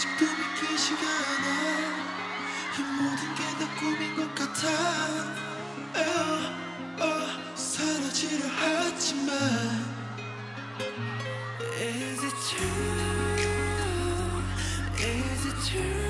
아직도 믿기지가 않아. 이 모든 게 다 꿈인 것 같아. 어, 사라지려 하지만. Is it true? Is it true?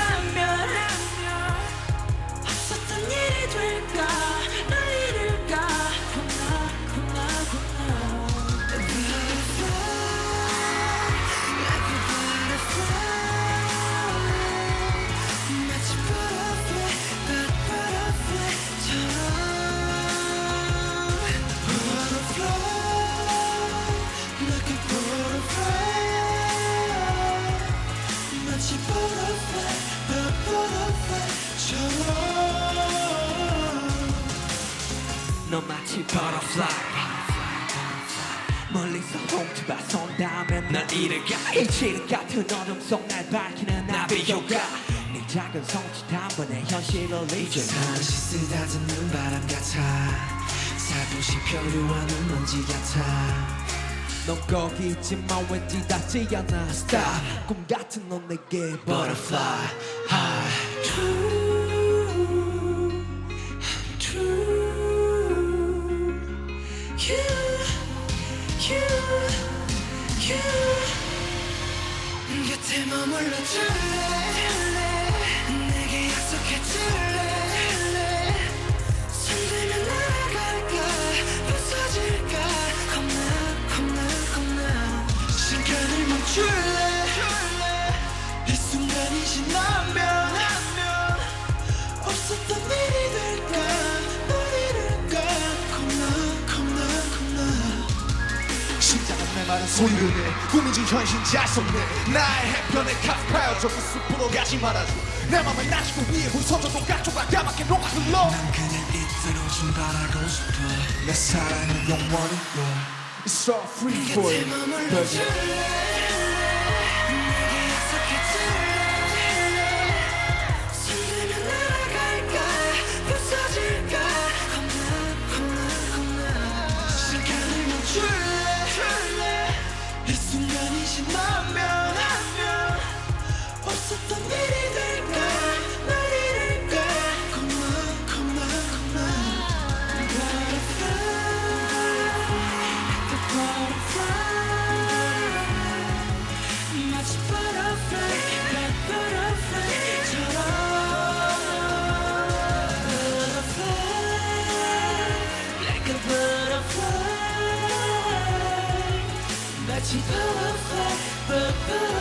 될까? 널 잃을까? 겁나, 겁나, 겁나. Butterfly, like a butterfly. 마치 butterfly, but butterfly처럼. Butterfly, like a butterfly. 마치 butterfly, but butterfly처럼. 너 마치 butterfly. 멀리서 홍투가 선다면 널 잃을까 일치를 같은 어둠 속 날 밝히는 나비 효과. 네 작은 손짓 한 번에 현실을 잊어 다시 쓰다듬는 바람 같아. 살포시漂流하는 먼지 같아. 넌 거기 있지만 왠지 닿지 않아 Star 꿈 같은 넌 내게 butterfly. High 곁에 머물러 줄래? 내게 약속해 줄래? 말은 소리를 내 현실인지 알수 없네 나의 해변에 카스파여 저 숲으로 가지 말아줘. 내 맘은 나지고 위에 부서져도 까쪽아 까맣게 녹아 흘러 난 그냥 이대로 좀 바라고 싶어. 내 사랑은 영원히 너. It's all free for you a butterfly, but she's butterfly, butterfly.